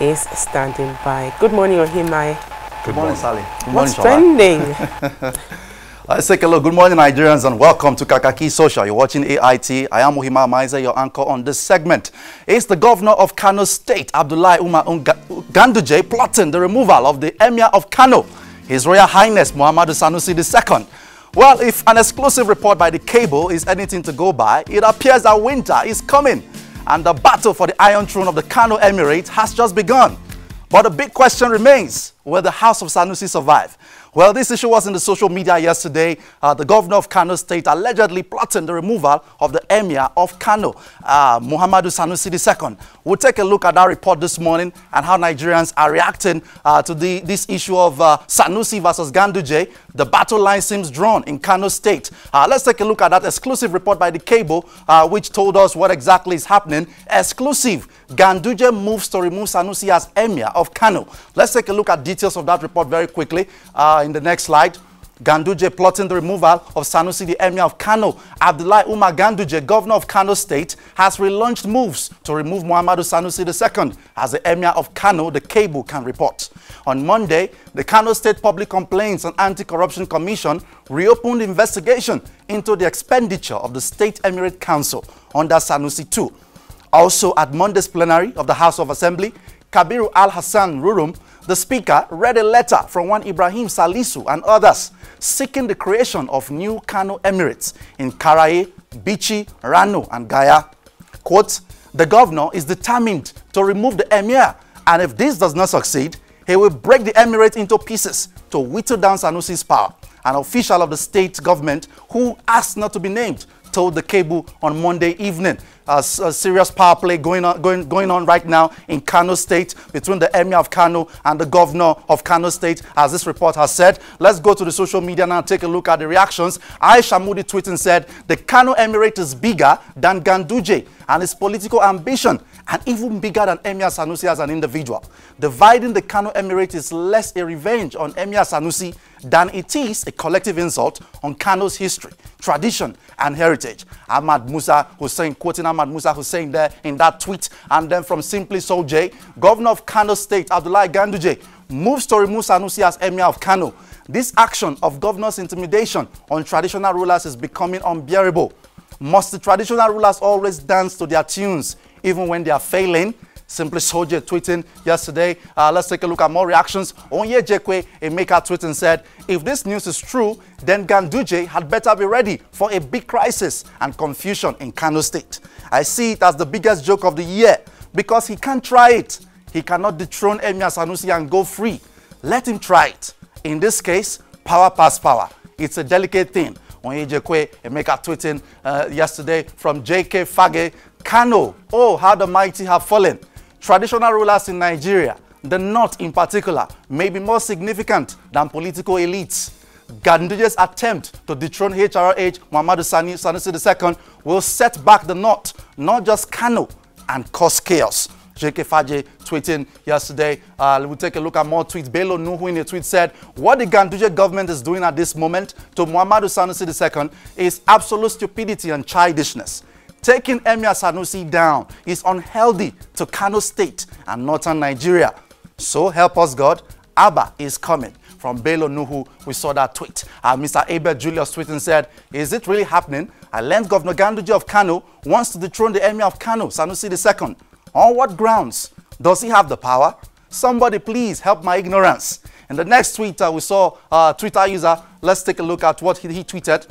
is standing by. Good morning, Ohimai. Good morning, Sally. Good morning, What's trending? Let's take a look. Good morning, Nigerians, and welcome to Kakaaki Social. You're watching AIT. I am Ohimai Amaize, your anchor on this segment. It's the governor of Kano State, Abdullahi Umar Ganduje, plotting the removal of the Emir of Kano, His Royal Highness Muhammadu Sanusi II. Well, if an exclusive report by the cable is anything to go by, it appears that winter is coming and the battle for the Iron Throne of the Kano Emirate has just begun. But the big question remains, will the House of Sanusi survive? Well, this issue was in the social media yesterday. Uh, the governor of Kano State allegedly plotting the removal of the emir of Kano, uh, Muhammadu Sanusi II. We'll take a look at that report this morning and how Nigerians are reacting uh, to the, this issue of uh, Sanusi versus Ganduje. The battle line seems drawn in Kano State. Uh, let's take a look at that exclusive report by the cable, uh, which told us what exactly is happening. Exclusive. Ganduje moves to remove Sanusi as emir of Kano. Let's take a look at details of that report very quickly. Uh, in the next slide. Ganduje plotting the removal of Sanusi, the emir of Kano. Abdullahi Umar Ganduje, governor of Kano State, has relaunched moves to remove Muhammadu Sanusi II as the emir of Kano, the cable can report. On Monday, the Kano State Public Complaints and Anti-Corruption Commission reopened investigation into the expenditure of the State Emirate Council under Sanusi II. Also, at Monday's plenary of the House of Assembly, Kabiru Al-Hassan Rurum the speaker read a letter from one Ibrahim Salisu and others seeking the creation of new Kano Emirates in Karaye, Bichi, Rano, and Gaya. Quote, the governor is determined to remove the emir, and if this does not succeed, he will break the emirate into pieces to whittle down Sanusi's power. An official of the state government who asked not to be named told the cable on Monday evening. A serious power play going on, going, going on right now in Kano State between the Emir of Kano and the Governor of Kano State, as this report has said. Let's go to the social media now and take a look at the reactions. Aisha Moody tweeting said, the Kano Emirate is bigger than Ganduje and his political ambition and even bigger than Emir Sanusi as an individual. Dividing the Kano Emirate is less a revenge on Emir Sanusi than it is a collective insult on Kano's history, tradition, and heritage. Ahmad Musa Hussein, quoting Ahmad Musa Hussein there in that tweet. And then from Simply Soul J, Governor of Kano State, Abdullahi Ganduje, moves to remove Sanusi as Emir of Kano. This action of governor's intimidation on traditional rulers is becoming unbearable. Must the traditional rulers always dance to their tunes, even when they are failing? Simply Soldier tweeting yesterday. Uh, let's take a look at more reactions. Onye Jekwe, a maker, tweeting said, if this news is true, then Ganduje had better be ready for a big crisis and confusion in Kano State. I see it as the biggest joke of the year because he can't try it. He cannot dethrone Emir Sanusi and go free. Let him try it. In this case, power pass power. It's a delicate thing. Onyejekwe, a maker tweeting uh, yesterday from JK Fage, Kano, oh, how the mighty have fallen. Traditional rulers in Nigeria, the North in particular, may be more significant than political elites. Ganduje's attempt to dethrone HRH Muhammadu Sani, Sanusi II will set back the North, not just Kano, and cause chaos. JK Faje tweeting yesterday. Uh, we'll take a look at more tweets. Bello Nuhu in a tweet said, what the Ganduje government is doing at this moment to Muhammadu Sanusi II is absolute stupidity and childishness. Taking Emir Sanusi down is unhealthy to Kano State and northern Nigeria. So help us God, Abba is coming. From Bello Nuhu, we saw that tweet. Uh, Mr. Abel Julius tweeting said, is it really happening? I learned Governor Ganduje of Kano wants to dethrone the Emir of Kano, Sanusi II. On what grounds? Does he have the power? Somebody please help my ignorance. In the next tweet, uh, we saw uh, Twitter user, let's take a look at what he, he tweeted.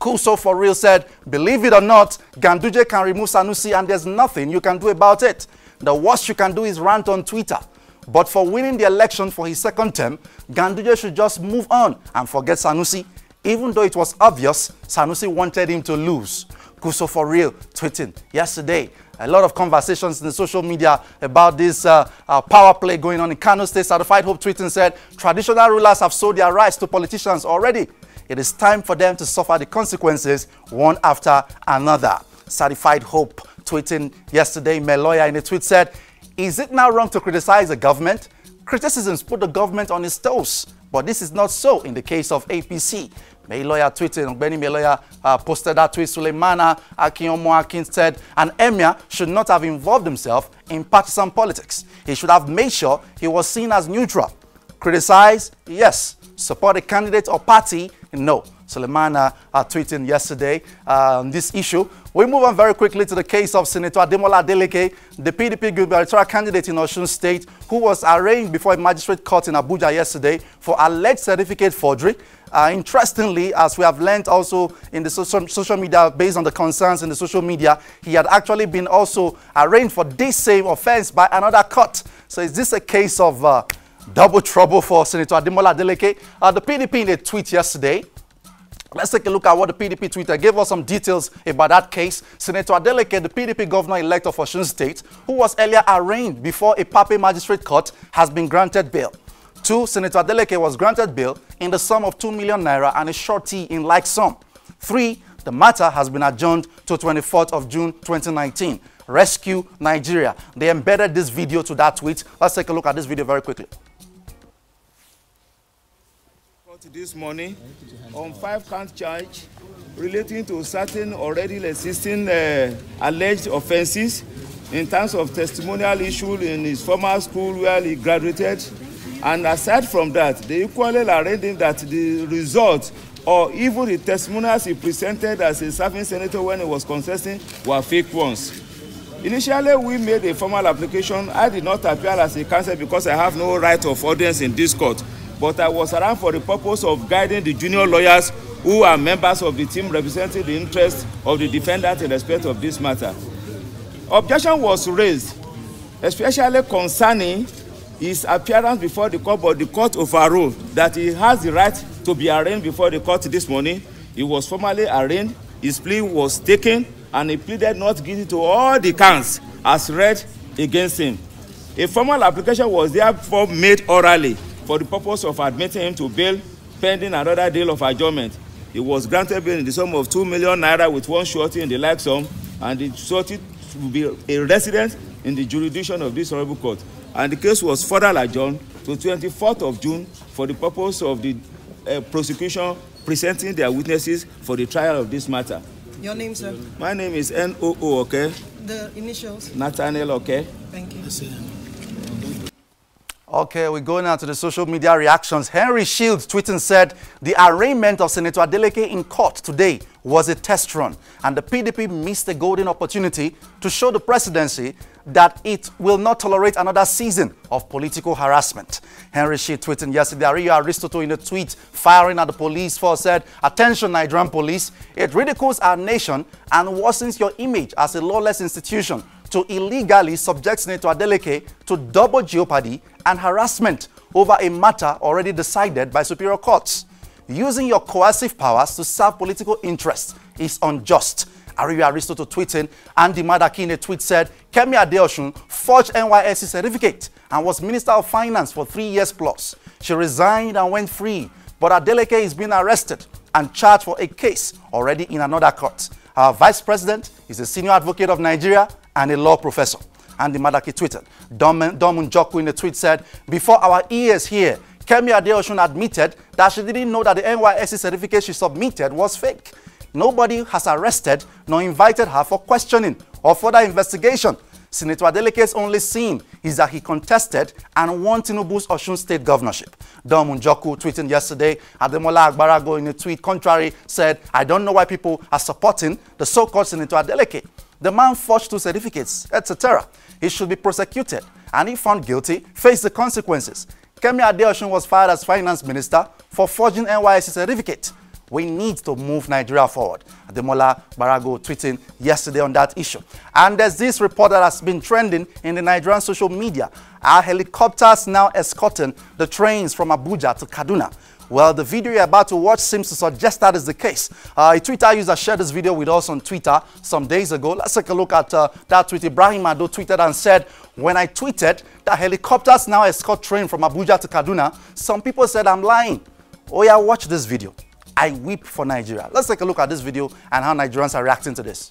Kuso for real said, believe it or not, Ganduje can remove Sanusi and there's nothing you can do about it. The worst you can do is rant on Twitter. But for winning the election for his second term, Ganduje should just move on and forget Sanusi, even though it was obvious Sanusi wanted him to lose. Kuso for real tweeting yesterday. A lot of conversations in the social media about this uh, uh, power play going on in Kano State. Certified Hope tweeting said, traditional rulers have sold their rights to politicians already. It is time for them to suffer the consequences one after another. Certified Hope tweeting yesterday, Meloya in a tweet said, Is it now wrong to criticize the government? Criticisms put the government on its toes, but this is not so in the case of APC. Meiloya tweeted, Benny Meiloya uh, posted that tweet. Suleimana Akinyomo Akin said an emir should not have involved himself in partisan politics. He should have made sure he was seen as neutral. Criticize? Yes. Support a candidate or party? No. Suleimana uh, tweeting yesterday uh, on this issue. We move on very quickly to the case of Senator Ademola Adeleke, the PDP gubernatorial candidate in Osun State, who was arraigned before a magistrate court in Abuja yesterday for alleged certificate forgery. Uh, interestingly, as we have learned also in the social, social media, based on the concerns in the social media, he had actually been also arraigned for this same offense by another court. So is this a case of uh, double trouble for Senator Ademola Adeleke? Uh, the PDP in a tweet yesterday Let's take a look at what the PDP Twitter Gave us some details about that case. Senator Adeleke, the PDP governor-elect of Osun State, who was earlier arraigned before a Pape magistrate court, has been granted bail. Two, Senator Adeleke was granted bail in the sum of 2 million naira and a surety in like sum. Three, the matter has been adjourned to 24th of June 2019. Rescue Nigeria. They embedded this video to that tweet. Let's take a look at this video very quickly this morning on five count charge relating to certain already existing uh, alleged offences in terms of testimonial issue in his former school where he graduated. And aside from that they equally arranging that the result or even the testimonials he presented as a serving senator when he was contesting were fake ones. Initially we made a formal application. I did not appear as a counsel because i have no right of audience in this court but I was around for the purpose of guiding the junior lawyers who are members of the team representing the interests of the defendant in respect of this matter. Objection was raised, especially concerning his appearance before the court, but the court overruled that he has the right to be arraigned before the court this morning. He was formally arraigned, his plea was taken, and he pleaded not guilty to all the counts as read against him. A formal application was therefore made orally for the purpose of admitting him to bail pending another deal of adjournment. He was granted bail in the sum of two million naira with one surety in the like sum, and the surety will be a resident in the jurisdiction of this honourable court. And the case was further adjourned to 24th of June for the purpose of the uh, prosecution presenting their witnesses for the trial of this matter. Your name, sir? My name is N-O-O, okay? The initials? Nathaniel, okay? Thank you. Okay, we go now to the social media reactions. Henry Shields tweeting said the arraignment of Senator Adeleke in court today was a test run and the PDP missed a golden opportunity to show the presidency that it will not tolerate another season of political harassment. Henry Shields tweeting yesterday, Ariyo Aristotle in a tweet firing at the police force said, Attention Nigerian police, it ridicules our nation and worsens your image as a lawless institution to illegally subject Senator Adeleke to double jeopardy and harassment over a matter already decided by superior courts. Using your coercive powers to serve political interests is unjust. Ariyo Aristotle tweeting, Andy Madaki in a tweet said, Kemi Adeosun forged NYSC certificate and was Minister of Finance for three years plus. She resigned and went free, but Adeleke is being arrested and charged for a case already in another court. Our Vice President is a senior advocate of Nigeria and a law professor. Andy Madaki tweeted. Dom, Njoku in a tweet said, Before our ears here, Kemi Adeosun admitted that she didn't know that the NYSC certificate she submitted was fake. Nobody has arrested nor invited her for questioning or further investigation. Senator Adeleke's only sin is that he contested and won Tinubu's Osun State governorship. Dom Njoku tweeting yesterday, Ademola Agbarago in a tweet contrary said, I don't know why people are supporting the so-called Senator Adeleke. The man forged two certificates, etc. He should be prosecuted and if found guilty, face the consequences. Kemi Adeosun was fired as finance minister for forging NYSC certificate. We need to move Nigeria forward. Ademola Barago tweeting yesterday on that issue. And there's this report that has been trending in the Nigerian social media. Our helicopters now escorting the trains from Abuja to Kaduna. Well, the video you're about to watch seems to suggest that is the case. Uh, a Twitter user shared this video with us on Twitter some days ago. Let's take a look at uh, that tweet. Ibrahim Ado tweeted and said, when I tweeted that helicopters now escort train from Abuja to Kaduna, some people said I'm lying. Oh yeah, watch this video. I weep for Nigeria. Let's take a look at this video and how Nigerians are reacting to this.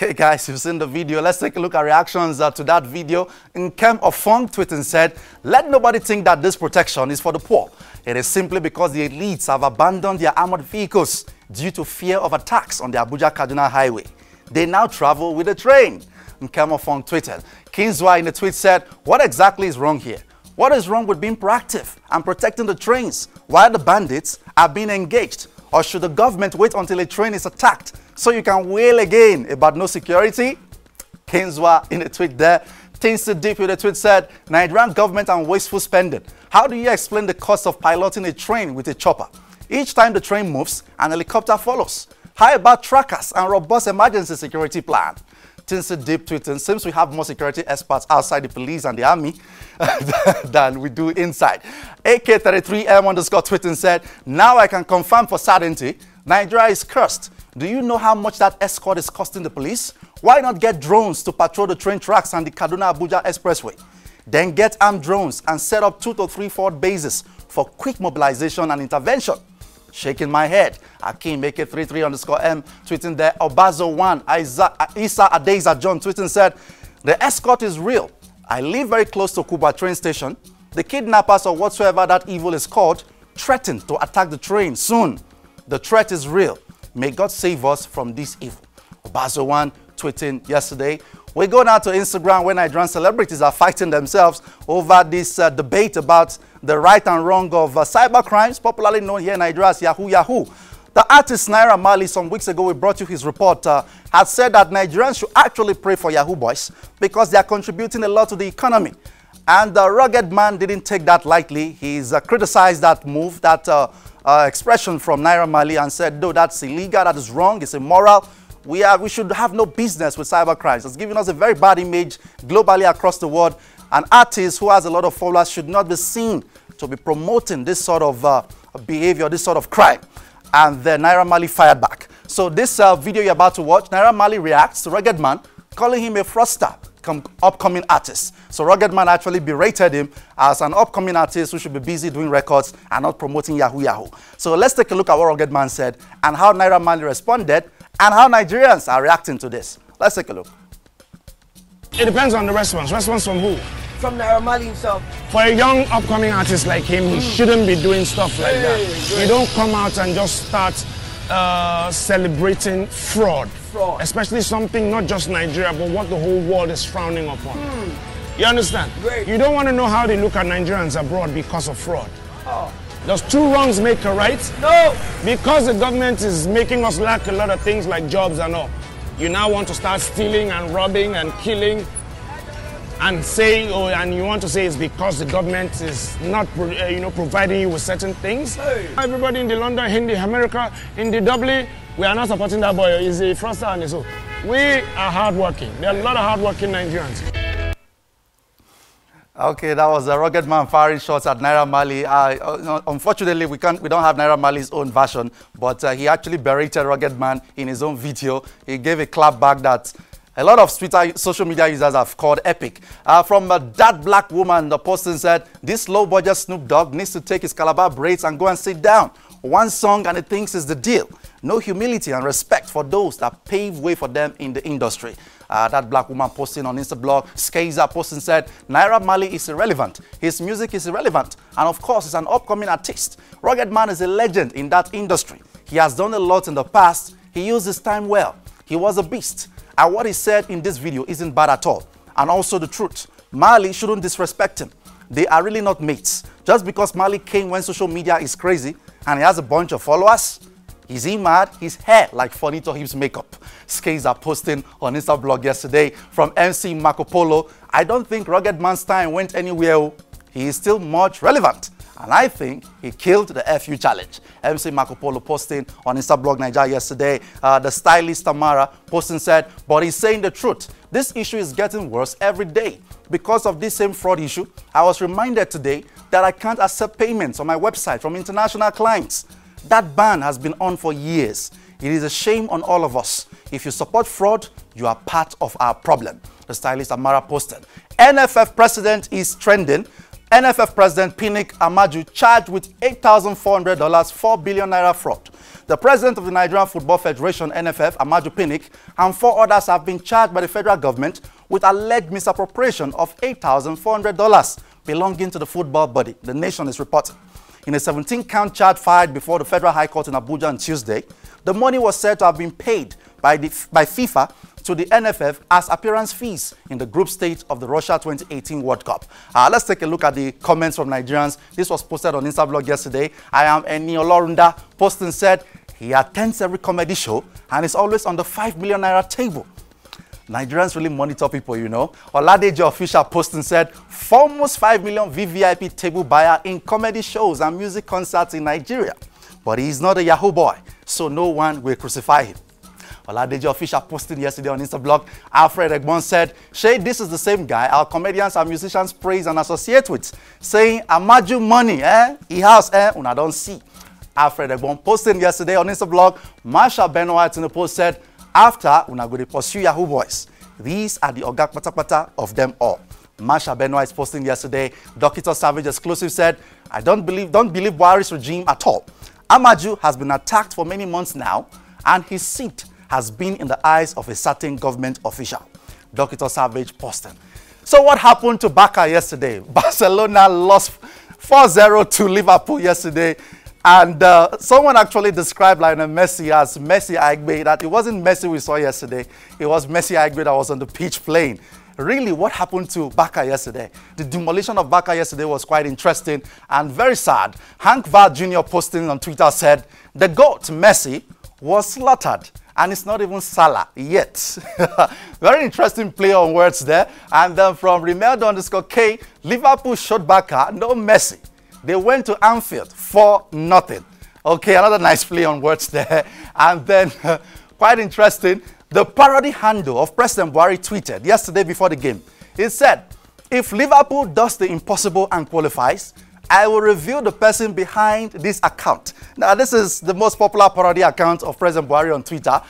Okay, guys, you've seen the video. Let's take a look at reactions uh, to that video. Nkem Ofong tweeted and said, Let nobody think that this protection is for the poor. It is simply because the elites have abandoned their armored vehicles due to fear of attacks on the Abuja Kaduna highway. They now travel with a train. Nkem Ofong tweeted. Kinswa in a tweet said, What exactly is wrong here? What is wrong with being proactive and protecting the trains while the bandits are being engaged? Or should the government wait until a train is attacked so you can wail again about no security? Kinswa in a tweet there. Tinsu Deep with a tweet said, Nigerian government and wasteful spending. How do you explain the cost of piloting a train with a chopper? Each time the train moves, an helicopter follows. How about trackers and robust emergency security plan? Tinsu Deep tweeting, seems we have more security experts outside the police and the army than we do inside. AK33M underscore tweeting said, now I can confirm for certainty, Nigeria is cursed. Do you know how much that escort is costing the police? Why not get drones to patrol the train tracks and the Kaduna-Abuja expressway? Then get armed drones and set up two to three forward bases for quick mobilization and intervention. Shaking my head. Akim AK33 underscore M tweeting there. Obazo 1, Isa, Isa Adeza John tweeting said, The escort is real. I live very close to Kubwa train station. The kidnappers or whatsoever that evil is called threaten to attack the train soon. The threat is real. May God save us from this evil. Obazo 1 tweeting yesterday. We go now to Instagram where Nigerian celebrities are fighting themselves over this uh, debate about the right and wrong of uh, cyber crimes, popularly known here in Nigeria as Yahoo Yahoo. The artist Naira Marley, some weeks ago, we brought you his report, uh, had said that Nigerians should actually pray for Yahoo boys because they are contributing a lot to the economy. And the rugged man didn't take that lightly. He's uh, criticized that move, that uh, uh, expression from Naira Marley, and said, no, that's illegal, that is wrong, it's immoral we, are, we should have no business with cyber crimes. It's giving us a very bad image globally across the world. An artist who has a lot of followers should not be seen to be promoting this sort of uh, behavior, this sort of crime. And then Naira Marley fired back. So this uh, video you're about to watch, Naira Marley reacts to Rugged Man, calling him a fraudster, upcoming artist. So Rugged Man actually berated him as an upcoming artist who should be busy doing records and not promoting Yahoo Yahoo. So let's take a look at what Rugged Man said and how Naira Marley responded and how Nigerians are reacting to this. Let's take a look. It depends on the response. Response from who? From Naira Marley himself. For a young upcoming artist like him, he shouldn't be doing stuff like that. You don't come out and just start uh, celebrating fraud. Fraud. Especially something not just Nigeria, but what the whole world is frowning upon. You understand? Great. You don't want to know how they look at Nigerians abroad because of fraud. Oh. Does two wrongs make a right? No! Because the government is making us lack a lot of things like jobs and all. You now want to start stealing and robbing and killing and say, oh, and you want to say it's because the government is not, uh, you know, providing you with certain things. Hey. Everybody in the London, in the America, in the Dublin, we are not supporting that boy. He's a fraudster and so. We are hardworking. There are a lot of hardworking Nigerians. Okay, that was a rugged man firing shots at Naira Marley. Uh, uh, unfortunately, we can't, we don't have Naira Marley's own version, but uh, he actually berated rugged man in his own video. He gave a clap back that a lot of Twitter social media users have called epic. Uh, from uh, that black woman, the person said, this low-budget Snoop Dogg needs to take his calabar braids and go and sit down. One song and he thinks is the deal. No humility and respect for those that pave way for them in the industry. Uh, that black woman posting on Instablog, Skaza posting said, Naira Marley is irrelevant. His music is irrelevant. And of course, he's an upcoming artist. Rugged Man is a legend in that industry. He has done a lot in the past. He used his time well. He was a beast. And what he said in this video isn't bad at all. And also the truth. Marley shouldn't disrespect him. They are really not mates. Just because Marley came when social media is crazy and he has a bunch of followers, Is he mad? His hair like Funny Tohib's makeup. Skates are posting on Instablog yesterday from MC Marco Polo. I don't think Rugged Man's time went anywhere. He is still much relevant. And I think he killed the FU challenge. MC Marco Polo posting on Instablog Nigeria yesterday. Uh, the stylist Tamara posting said, but he's saying the truth. This issue is getting worse every day. Because of this same fraud issue, I was reminded today that I can't accept payments on my website from international clients. That ban has been on for years. It is a shame on all of us. If you support fraud, you are part of our problem. The stylist Amara posted. NFF president is trending. NFF President Pinnick Amaju charged with $8,400 4 billion naira fraud. The president of the Nigerian Football Federation, NFF, Amaju Pinnick, and four others have been charged by the federal government with alleged misappropriation of $8,400 belonging to the football body. The nation is reporting. In a 17-count charge filed before the Federal High Court in Abuja on Tuesday, the money was said to have been paid by, the, by FIFA to the NFF as appearance fees in the group stage of the Russia 2018 World Cup. Uh, let's take a look at the comments from Nigerians. This was posted on Instablog yesterday. I am Eni Olorunda. Posting said he attends every comedy show and is always on the 5 million naira table. Nigerians really monitor people, you know. Oladejo official posting said, foremost 5 million VVIP table buyer in comedy shows and music concerts in Nigeria. But he is not a Yahoo boy, so no one will crucify him. Oladejo official posting yesterday on Instablog, Alfred Egbon said, Shay, this is the same guy our comedians and musicians praise and associate with, saying, Amaju money, eh? He has, eh? Una don't see. Alfred Egbon posting yesterday on Instablog, Marsha Benoit in the post said, after una go pursue Yahoo boys. These are the ogak patapata of them all. Marsha Benoit is posting yesterday. Dr. Savage exclusive said, I don't believe, don't believe Buhari's regime at all. Amaju has been attacked for many months now, and his seat has been in the eyes of a certain government official. Dr. Savage posted. So what happened to Barca yesterday? Barcelona lost 4-0 to Liverpool yesterday. And uh, someone actually described Lionel Messi as Messi Aigbe, that it wasn't Messi we saw yesterday. It was Messi Aigbe that was on the pitch playing. Really, what happened to Barca yesterday? The demolition of Barca yesterday was quite interesting and very sad. Hank Vard Jr. posting on Twitter said, the GOAT, Messi, was slaughtered and it's not even Salah yet. Very interesting play on words there. And then from Rimeldo underscore K, Liverpool shot Barca, no Messi. They went to Anfield for nothing. Okay, another nice play on words there. And then, quite interesting, the parody handle of President Buhari tweeted yesterday before the game. He said, if Liverpool does the impossible and qualifies, I will reveal the person behind this account. Now, this is the most popular parody account of President Buhari on Twitter.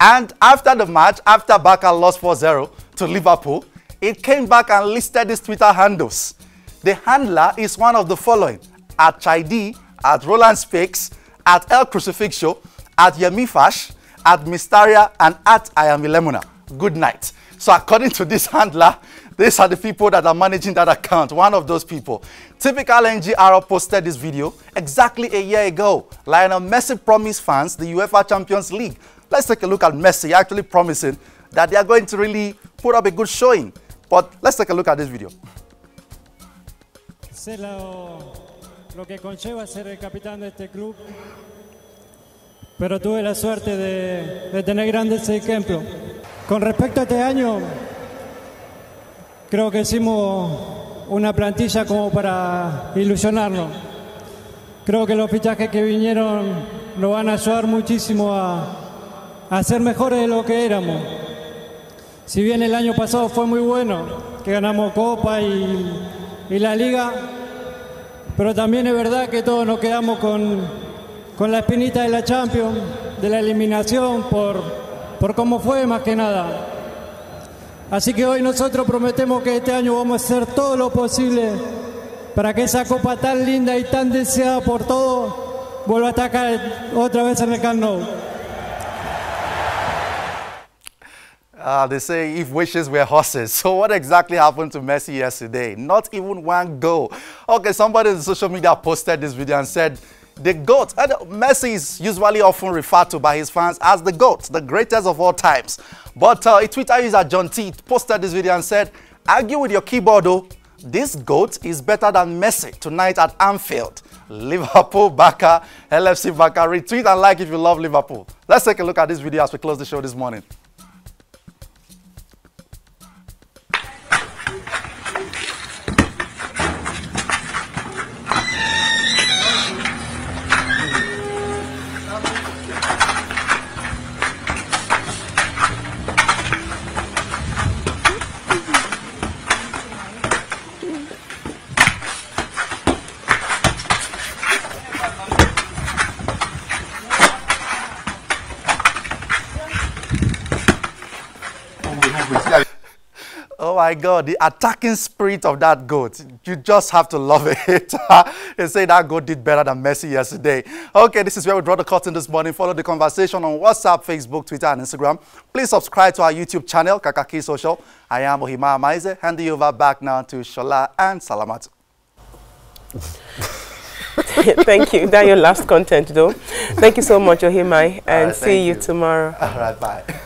And after the match, after Barca lost 4-0 to Liverpool, it came back and listed its Twitter handles. The handler is one of the following. At Chidi, at Roland Speaks, at El Crucifixio, at Yemifash, at Mysteria, and at I am Ilemuna. Good night. So according to this handler, these are the people that are managing that account, one of those people. Typical NGR posted this video exactly a year ago. Lionel Messi promised fans the UEFA Champions League. Let's take a look at Messi actually promising that they are going to really put up a good showing. But let's take a look at this video. Sé lo, lo que conlleva ser el capitán de este club, pero tuve la suerte de, de tener grandes ejemplos. Con respecto a este año, creo que hicimos una plantilla como para ilusionarnos. Creo que los fichajes que vinieron nos van a ayudar muchísimo a, a ser mejores de lo que éramos. Si bien el año pasado fue muy bueno, que ganamos Copa y, la Liga, pero también es verdad que todos nos quedamos con, la espinita de la Champions, de la eliminación, por cómo fue más que nada. Así que hoy nosotros prometemos que este año vamos a hacer todo lo posible para que esa copa tan linda y tan deseada por todos vuelva a atacar otra vez en el Camp. Uh, they say if wishes were horses. So what exactly happened to Messi yesterday? Not even one goal. Okay, somebody on social media posted this video and said, the GOAT. Messi is usually often referred to by his fans as the GOAT, the greatest of all times. But uh, a Twitter user, John T, posted this video and said, argue with your keyboard, though. This goat is better than Messi tonight at Anfield. Liverpool backer, LFC backer. Retweet and like if you love Liverpool. Let's take a look at this video as we close the show this morning. My God, the attacking spirit of that goat. You just have to love it. they say that goat did better than Messi yesterday. Okay, this is where we draw the curtain this morning. Follow the conversation on WhatsApp, Facebook, Twitter, and Instagram. Please subscribe to our YouTube channel, Kakaaki Social. I am Ohimai Amaize. Handing you over back now to Shola and Salamat. Thank you. That's your last content, though. Thank you so much, Ohimai, and right, see you you. tomorrow. All right, bye.